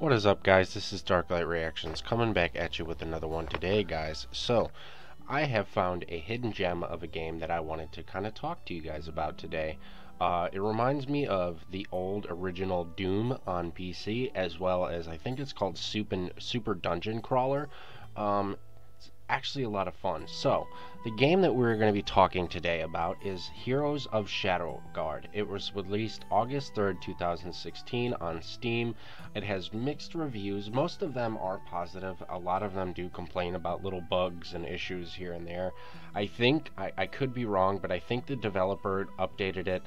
What is up guys, this is DarkLite Reactions coming back at you with another one today guys. So, I have found a hidden gem of a game that I wanted to kind of talk to you guys about today. Uh, it reminds me of the old original Doom on PC as well as I think it's called Super, Super Dungeon Crawler. Um, actually a lot of fun. So, the game that we're going to be talking today about is Heroes of Shadowguard. It was released August 3rd, 2016 on Steam. It has mixed reviews. Most of them are positive. A lot of them do complain about little bugs and issues here and there. I think, I, I could be wrong, but I think the developer updated it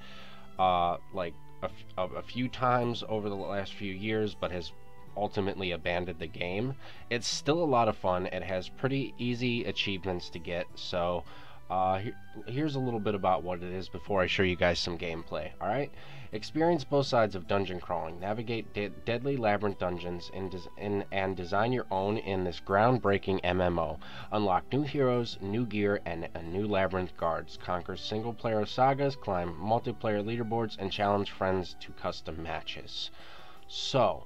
uh, like a, a few times over the last few years, but has ultimately abandoned the game. It's still a lot of fun. It has pretty easy achievements to get. So uh, here's a little bit about what it is before I show you guys some gameplay. Alright? Experience both sides of dungeon crawling. Navigate de deadly labyrinth dungeons in in, and design your own in this groundbreaking MMO. Unlock new heroes, new gear, and new labyrinth guards. Conquer single player sagas, climb multiplayer leaderboards, and challenge friends to custom matches. So,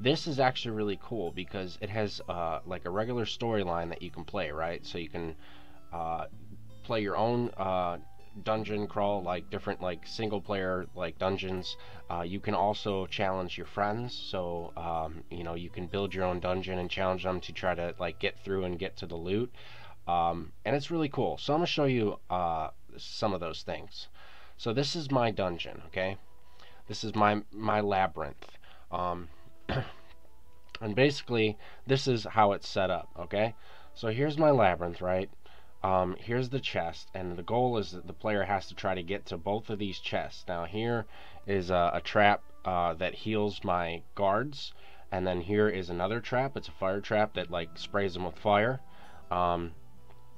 this is actually really cool because it has uh, like a regular storyline that you can play, right? So you can uh, play your own uh, dungeon crawl, like different like single player like dungeons. Uh, you can also challenge your friends, so um, you know you can build your own dungeon and challenge them to try to like get through and get to the loot. Um, and it's really cool. So I'm gonna show you uh, some of those things. So this is my dungeon, okay? This is my my labyrinth. Um, and basically, this is how it's set up, okay? So here's my labyrinth, right? Um, here's the chest, and the goal is that the player has to try to get to both of these chests. Now here is a, a trap uh, that heals my guards, and then here is another trap. It's a fire trap that like sprays them with fire. Um,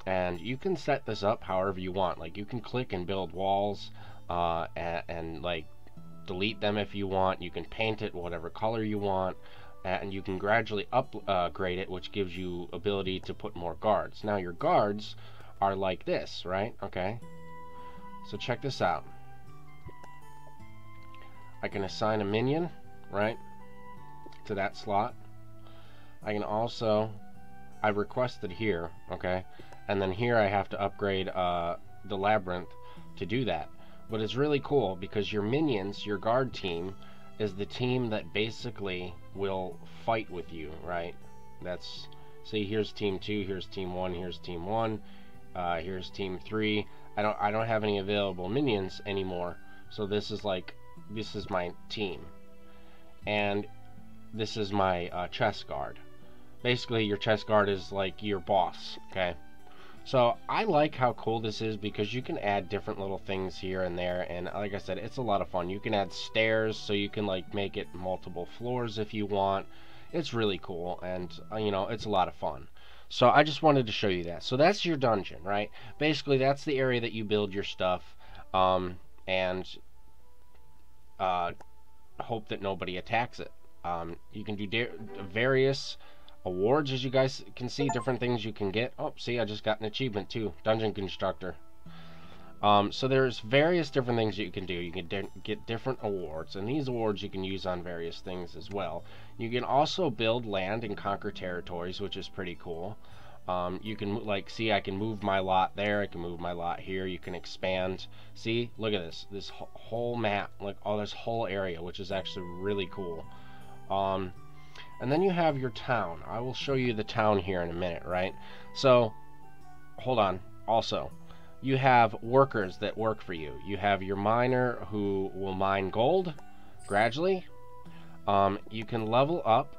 and you can set this up however you want. Like you can click and build walls, uh, and, and like delete them if you want. You can paint it whatever color you want. And you can gradually upgrade uh, it, which gives you ability to put more guards. Now your guards are like this, right? Okay. So check this out. I can assign a minion, right, to that slot. I can also, I requested here, okay, and then here I have to upgrade uh, the labyrinth to do that. But it's really cool because your minions, your guard team, is the team that basically will fight with you, right? That's, see, here's team two, here's team one, here's team one, uh, here's team three. I don't, I don't have any available minions anymore, so this is like, this is my team, and this is my uh, chest guard. Basically, your chest guard is like your boss, okay? So I like how cool this is because you can add different little things here and there and like I said it's a lot of fun. You can add stairs so you can like make it multiple floors if you want. It's really cool and uh, you know it's a lot of fun. So I just wanted to show you that. So that's your dungeon, right? Basically that's the area that you build your stuff um, and uh, hope that nobody attacks it. Um, you can do various awards as you guys can see different things you can get. Oh see I just got an achievement too. Dungeon constructor. Um, so there's various different things you can do. You can di get different awards and these awards you can use on various things as well. You can also build land and conquer territories which is pretty cool. Um, you can like see I can move my lot there. I can move my lot here. You can expand. See look at this. This whole map like all this whole area which is actually really cool. Um, and then you have your town. I will show you the town here in a minute, right? So, hold on. Also, you have workers that work for you. You have your miner who will mine gold gradually. Um, you can level up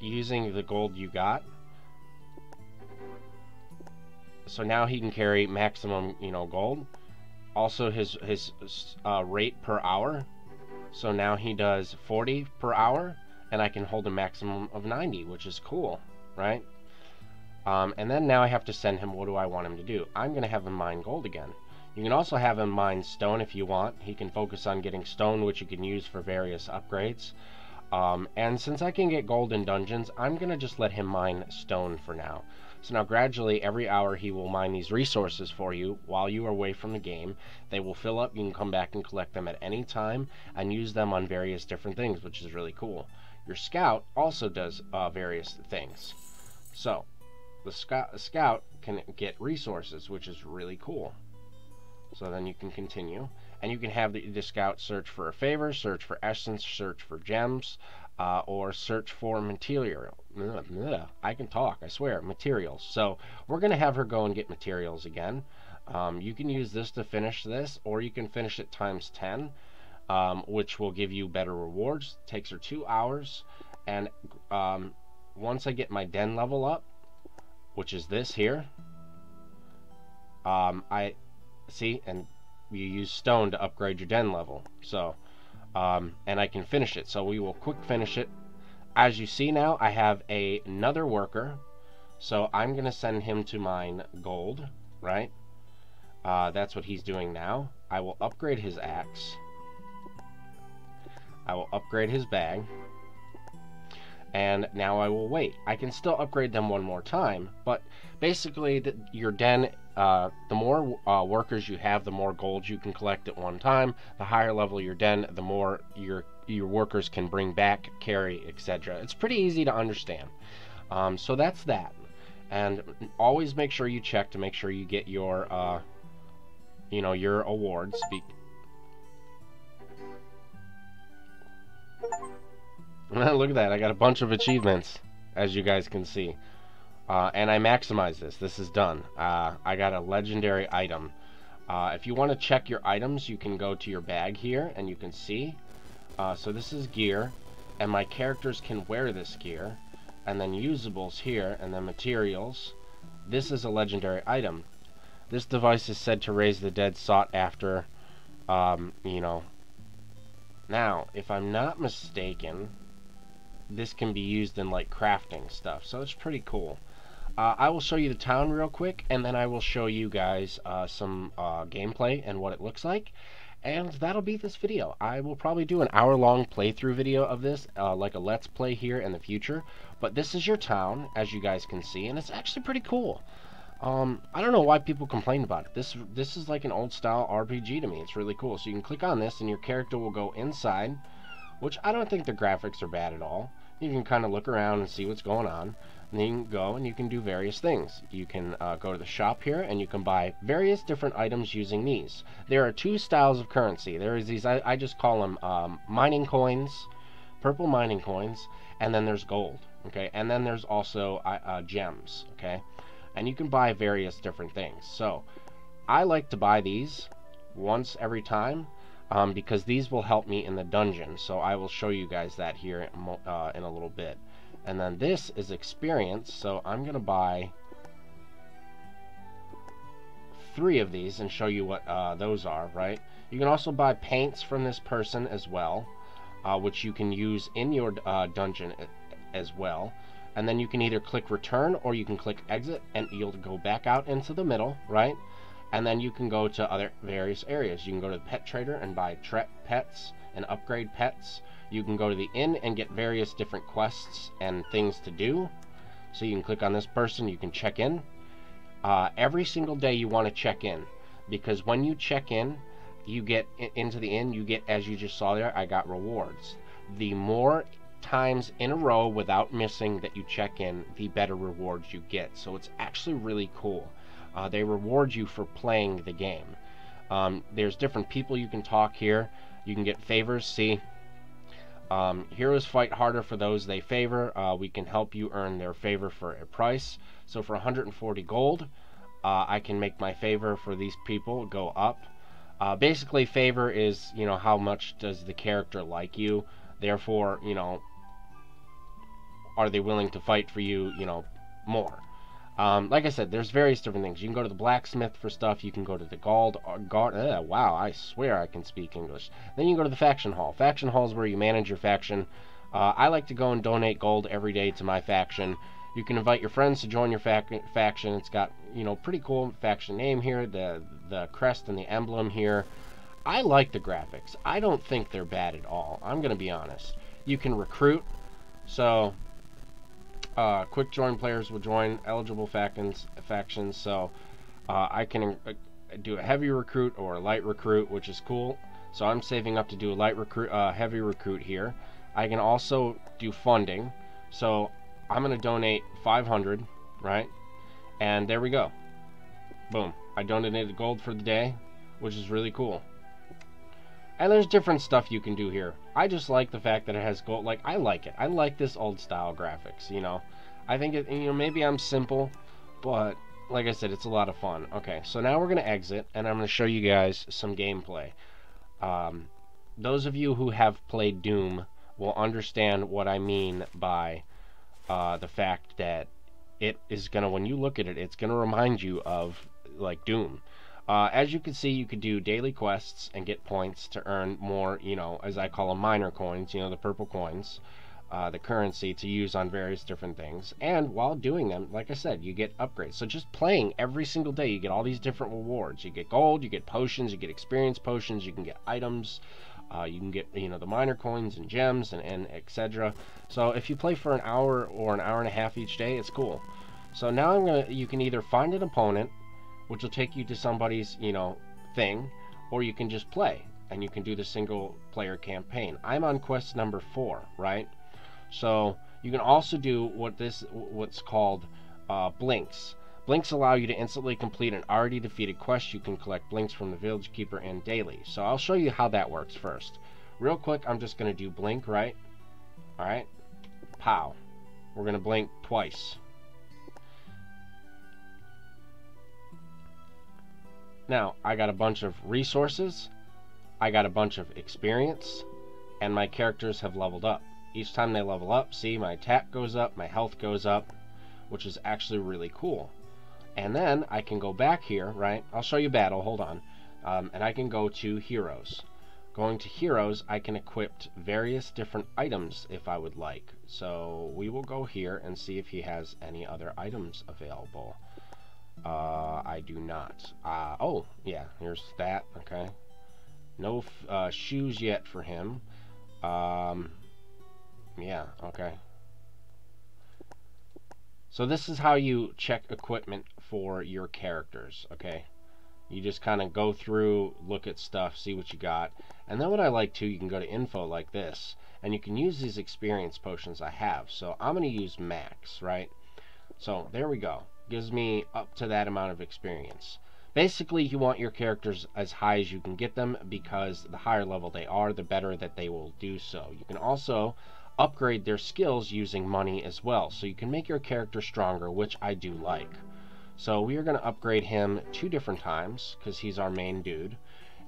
using the gold you got. So now he can carry maximum, you know, gold. Also, his his uh, rate per hour. So now he does 40 per hour and I can hold a maximum of 90, which is cool, right? Um, and then now I have to send him what do I want him to do. I'm going to have him mine gold again. You can also have him mine stone if you want. He can focus on getting stone, which you can use for various upgrades. Um, and since I can get gold in dungeons, I'm going to just let him mine stone for now. So now gradually, every hour he will mine these resources for you while you are away from the game. They will fill up. You can come back and collect them at any time and use them on various different things, which is really cool. Your scout also does uh, various things. So, the scout, scout can get resources, which is really cool. So then you can continue. And you can have the, the scout search for a favor, search for essence, search for gems, uh, or search for material. I can talk, I swear, materials. So we're going to have her go and get materials again. Um, you can use this to finish this, or you can finish it times 10, um, which will give you better rewards. Takes her two hours, and um, once I get my den level up, which is this here, um, I see, and you use stone to upgrade your den level. So, um, and I can finish it. So we will quick finish it. As you see now, I have a, another worker. So I'm going to send him to mine gold, right? Uh, that's what he's doing now. I will upgrade his axe. I will upgrade his bag. And now I will wait. I can still upgrade them one more time, but basically the, your den, uh, the more uh, workers you have, the more gold you can collect at one time. The higher level your den, the more your your workers can bring back, carry, etc. It's pretty easy to understand. Um, so that's that. And always make sure you check to make sure you get your uh, you know, your awards. Be Look at that, I got a bunch of achievements, as you guys can see. Uh, and I maximize this. This is done. Uh, I got a legendary item. Uh, if you want to check your items, you can go to your bag here, and you can see. Uh, so this is gear, and my characters can wear this gear. And then usables here, and then materials. This is a legendary item. This device is said to raise the dead sought after, um, you know. Now, if I'm not mistaken, this can be used in like crafting stuff, so it's pretty cool. Uh, I will show you the town real quick, and then I will show you guys uh, some uh, gameplay and what it looks like. And that'll be this video. I will probably do an hour-long playthrough video of this, uh, like a Let's Play here in the future. But this is your town, as you guys can see, and it's actually pretty cool. Um, I don't know why people complain about it. This this is like an old style RPG to me. It's really cool. So you can click on this and your character will go inside, which I don't think the graphics are bad at all. You can kind of look around and see what's going on. And then you can go and you can do various things. You can uh, go to the shop here and you can buy various different items using these. There are two styles of currency. There is these, I, I just call them um, mining coins, purple mining coins, and then there's gold. Okay, and then there's also uh, uh, gems. Okay, and you can buy various different things. So I like to buy these once every time um, because these will help me in the dungeon. So I will show you guys that here uh, in a little bit. And then this is experience, so I'm going to buy three of these and show you what uh, those are, right? You can also buy paints from this person as well, uh, which you can use in your uh, dungeon as well and then you can either click return or you can click exit and you'll go back out into the middle right? And then you can go to other various areas. You can go to the pet trader and buy pets and upgrade pets. You can go to the inn and get various different quests and things to do. So you can click on this person you can check in. Uh, every single day you want to check in because when you check in you get into the inn you get as you just saw there I got rewards. The more times in a row without missing that you check in, the better rewards you get. So it's actually really cool. Uh, they reward you for playing the game. Um, there's different people you can talk here. You can get favors. See, um, heroes fight harder for those they favor. Uh, we can help you earn their favor for a price. So for 140 gold, uh, I can make my favor for these people go up. Uh, basically, favor is, you know, how much does the character like you. Therefore, you know, are they willing to fight for you, you know, more? Um, like I said, there's various different things. You can go to the blacksmith for stuff. You can go to the guard. Uh, guard uh, wow, I swear I can speak English. Then you can go to the faction hall. Faction hall is where you manage your faction. Uh, I like to go and donate gold every day to my faction. You can invite your friends to join your fac faction. It's got, you know, pretty cool faction name here, the the crest and the emblem here. I like the graphics. I don't think they're bad at all. I'm going to be honest. You can recruit. So uh, quick join players will join eligible factions. factions so uh, I can uh, do a heavy recruit or a light recruit, which is cool. So I'm saving up to do a light recruit, uh, heavy recruit here. I can also do funding. So I'm going to donate 500, right? And there we go. Boom. I donated gold for the day, which is really cool. And there's different stuff you can do here. I just like the fact that it has gold. Like, I like it. I like this old style graphics, you know. I think, it, you know, maybe I'm simple, but like I said, it's a lot of fun. Okay, so now we're going to exit, and I'm going to show you guys some gameplay. Um, those of you who have played Doom will understand what I mean by uh, the fact that it is going to, when you look at it, it's going to remind you of, like, Doom. Uh, as you can see, you can do daily quests and get points to earn more, you know, as I call them, minor coins, you know, the purple coins uh, the currency to use on various different things. And while doing them, like I said, you get upgrades. So just playing every single day, you get all these different rewards. You get gold, you get potions, you get experience potions, you can get items. Uh, you can get you know the minor coins and gems and, and etc. So if you play for an hour or an hour and a half each day, it's cool. So now I'm gonna you can either find an opponent, which will take you to somebody's you know thing, or you can just play and you can do the single player campaign. I'm on quest number four, right? So you can also do what this what's called uh, blinks. Blinks allow you to instantly complete an already defeated quest. You can collect blinks from the village keeper and daily. So I'll show you how that works first. Real quick, I'm just going to do blink, right? Alright. Pow. We're going to blink twice. Now, I got a bunch of resources. I got a bunch of experience. And my characters have leveled up. Each time they level up, see, my attack goes up, my health goes up, which is actually really cool. And then I can go back here, right? I'll show you battle, hold on. Um, and I can go to heroes. Going to heroes, I can equip various different items if I would like. So we will go here and see if he has any other items available. Uh, I do not. Uh, oh, yeah, here's that, okay. No uh, shoes yet for him. Um, yeah, okay. So this is how you check equipment for your characters, okay? You just kind of go through, look at stuff, see what you got. And then what I like too, you can go to info like this, and you can use these experience potions I have. So I'm going to use max, right? So there we go. Gives me up to that amount of experience. Basically, you want your characters as high as you can get them because the higher level they are, the better that they will do so. You can also upgrade their skills using money as well. So you can make your character stronger, which I do like. So we are going to upgrade him two different times because he's our main dude.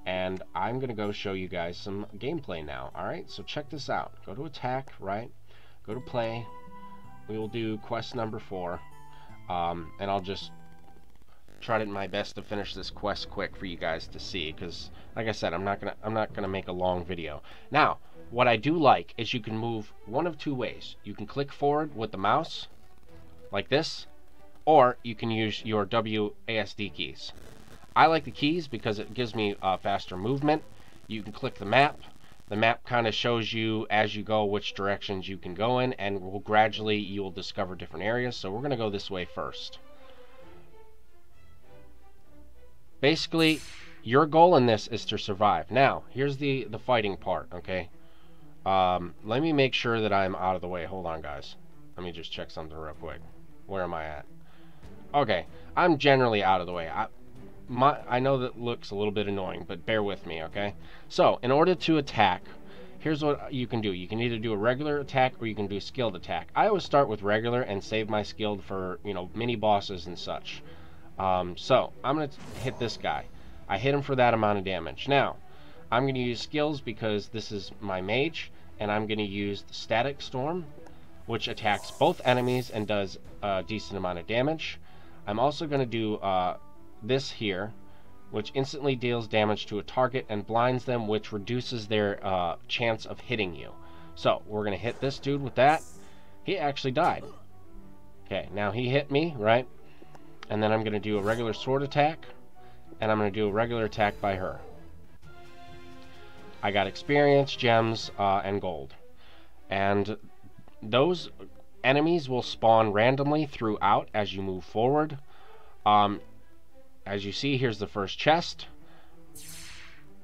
And I'm going to go show you guys some gameplay now. Alright, so check this out. Go to attack, right? Go to play. We will do quest number four. Um, and I'll just try to my best to finish this quest quick for you guys to see because like I said I'm not gonna I'm not gonna make a long video now what I do like is you can move one of two ways. You can click forward with the mouse, like this, or you can use your WASD keys. I like the keys because it gives me uh, faster movement. You can click the map. The map kind of shows you as you go which directions you can go in and will gradually you will discover different areas. So we're going to go this way first. Basically, your goal in this is to survive. Now, here's the, the fighting part, okay? Um, let me make sure that I'm out of the way. Hold on, guys. Let me just check something real quick. Where am I at? Okay, I'm generally out of the way. I, my, I know that looks a little bit annoying, but bear with me, okay? So, in order to attack, here's what you can do. You can either do a regular attack or you can do a skilled attack. I always start with regular and save my skilled for, you know, mini bosses and such. Um, so, I'm going to hit this guy. I hit him for that amount of damage. Now, I'm going to use skills because this is my mage, and I'm going to use Static Storm, which attacks both enemies and does a decent amount of damage. I'm also going to do uh, this here, which instantly deals damage to a target and blinds them, which reduces their uh, chance of hitting you. So, we're going to hit this dude with that. He actually died. Okay, now he hit me, right? And then I'm going to do a regular sword attack, and I'm going to do a regular attack by her. I got experience, gems, uh, and gold. And those enemies will spawn randomly throughout as you move forward. Um, as you see, here's the first chest.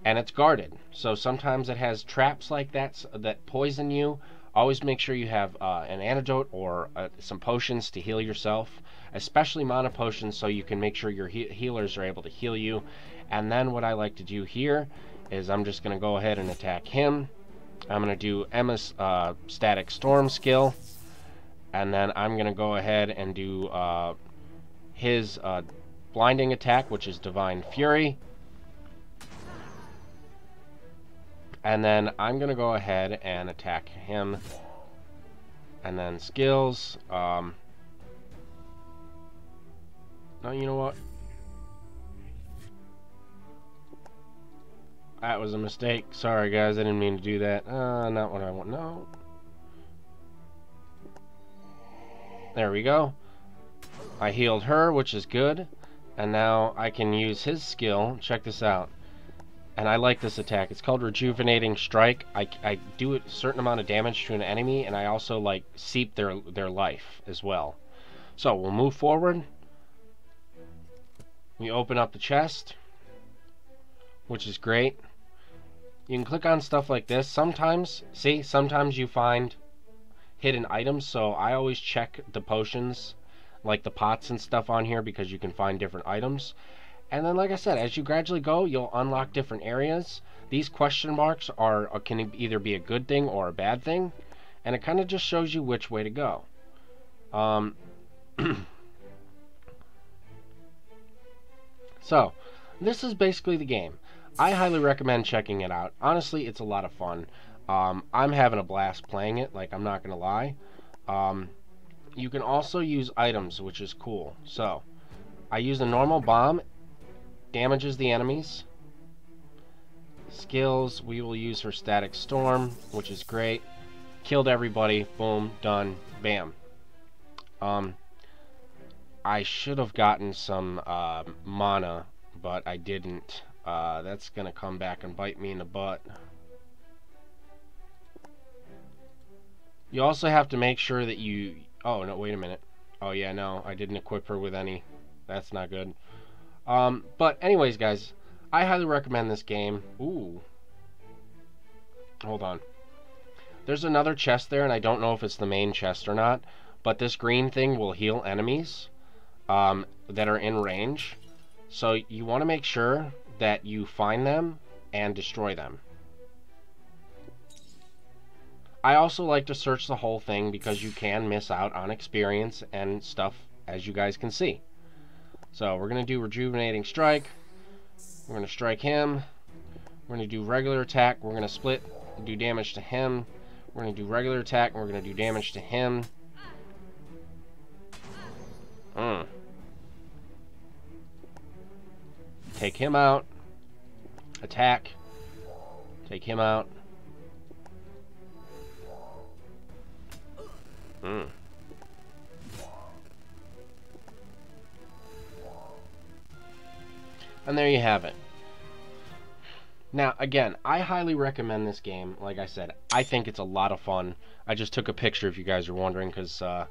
and it's guarded. So sometimes it has traps like that that poison you. Always make sure you have uh, an antidote or uh, some potions to heal yourself, especially mana potions, so you can make sure your he healers are able to heal you. And then what I like to do here is I'm just going to go ahead and attack him. I'm going to do Emma's uh, static storm skill. And then I'm going to go ahead and do uh, his uh, blinding attack, which is Divine Fury. And then I'm going to go ahead and attack him. And then skills. Um, no, you know what? That was a mistake. Sorry, guys. I didn't mean to do that. Uh, not what I want. No. There we go. I healed her, which is good. And now I can use his skill. Check this out. And I like this attack. It's called Rejuvenating Strike. I, I do a certain amount of damage to an enemy, and I also, like, seep their, their life as well. So, we'll move forward. We open up the chest, which is great. You can click on stuff like this. Sometimes, see, sometimes you find hidden items, so I always check the potions, like the pots and stuff on here, because you can find different items. And then, like I said, as you gradually go, you'll unlock different areas. These question marks are uh, can either be a good thing or a bad thing, and it kind of just shows you which way to go. Um, so, this is basically the game. I highly recommend checking it out. Honestly, it's a lot of fun. Um, I'm having a blast playing it, like, I'm not going to lie. Um, you can also use items, which is cool. So, I use a normal bomb, damages the enemies. Skills, we will use her static storm, which is great. Killed everybody, boom, done, bam. Um, I should have gotten some uh, mana, but I didn't. Uh, that's to come back and bite me in the butt. You also have to make sure that you... Oh, no, wait a minute. Oh, yeah, no, I didn't equip her with any. That's not good. Um, but anyways, guys, I highly recommend this game. Ooh. Hold on. There's another chest there, and I don't know if it's the main chest or not, but this green thing will heal enemies um, that are in range. So you want to make sure that you find them and destroy them. I also like to search the whole thing because you can miss out on experience and stuff as you guys can see. So we're going to do Rejuvenating Strike. We're going to strike him. We're going to do regular attack. We're going to split do damage to him. We're going to do regular attack. And we're going to do damage to him. Hmm. Take him out. Attack. Take him out. Hmm. And there you have it. Now, again, I highly recommend this game. Like I said, I think it's a lot of fun. I just took a picture if you guys are wondering because uh,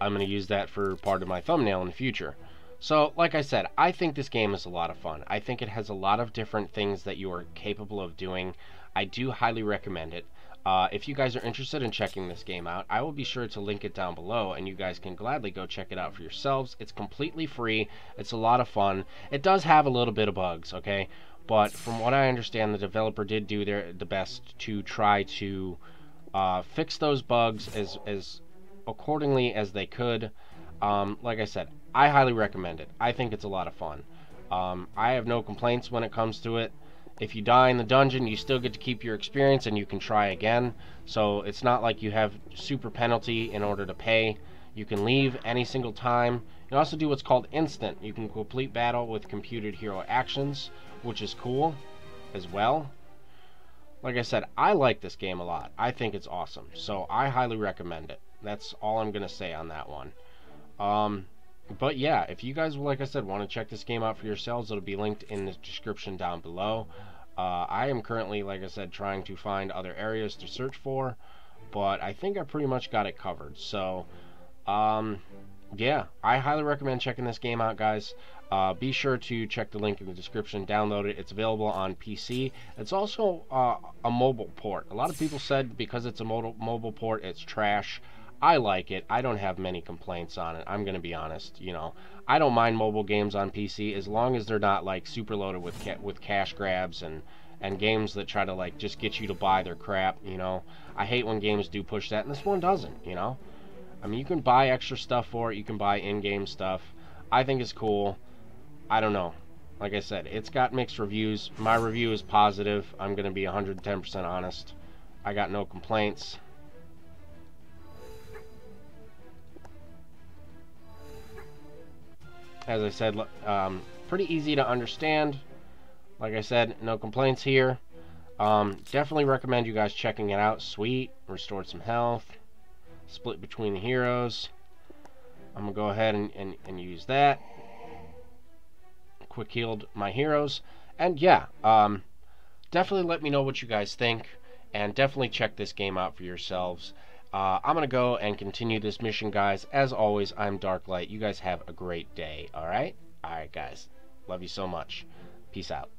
I'm going to use that for part of my thumbnail in the future. So, like I said, I think this game is a lot of fun. I think it has a lot of different things that you are capable of doing. I do highly recommend it. Uh, if you guys are interested in checking this game out, I will be sure to link it down below, and you guys can gladly go check it out for yourselves. It's completely free. It's a lot of fun. It does have a little bit of bugs, okay? But from what I understand, the developer did do their the best to try to uh, fix those bugs as as accordingly as they could. Um, like I said, I highly recommend it. I think it's a lot of fun. Um, I have no complaints when it comes to it. If you die in the dungeon, you still get to keep your experience and you can try again. So it's not like you have super penalty in order to pay. You can leave any single time. You can also do what's called instant. You can complete battle with computed hero actions, which is cool as well. Like I said, I like this game a lot. I think it's awesome. So I highly recommend it. That's all I'm going to say on that one. Um, but yeah, if you guys, like I said, want to check this game out for yourselves, it'll be linked in the description down below. Uh, I am currently, like I said, trying to find other areas to search for, but I think I pretty much got it covered. So, um, yeah, I highly recommend checking this game out, guys. Uh, be sure to check the link in the description, download it. It's available on PC. It's also uh, a mobile port. A lot of people said because it's a mobile, mobile port, it's trash. I like it. I don't have many complaints on it. I'm going to be honest. You know, I don't mind mobile games on PC as long as they're not like super loaded with ca with cash grabs and and games that try to like just get you to buy their crap. You know, I hate when games do push that, and this one doesn't. You know, I mean, you can buy extra stuff for it. You can buy in-game stuff. I think it's cool. I don't know. Like I said, it's got mixed reviews. My review is positive. I'm going to be 110% honest. I got no complaints. As I said, um, pretty easy to understand. Like I said, no complaints here. Um, definitely recommend you guys checking it out. Sweet. Restored some health. Split between the heroes. I'm going to go ahead and, and, and use that. Quick healed my heroes. And yeah, um, definitely let me know what you guys think. And definitely check this game out for yourselves. Uh, I'm going to go and continue this mission, guys. As always, I'm DarkLite. You guys have a great day, alright? Alright, guys. Love you so much. Peace out.